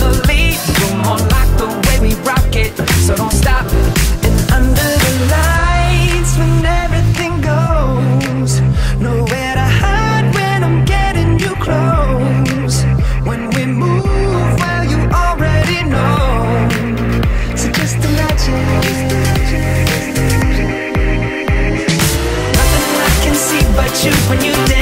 more like the way we rock it, so don't stop. And under the lights, when everything goes, nowhere to hide when I'm getting you close. When we move, well, you already know. So just imagine. Nothing I can see but you when you dance,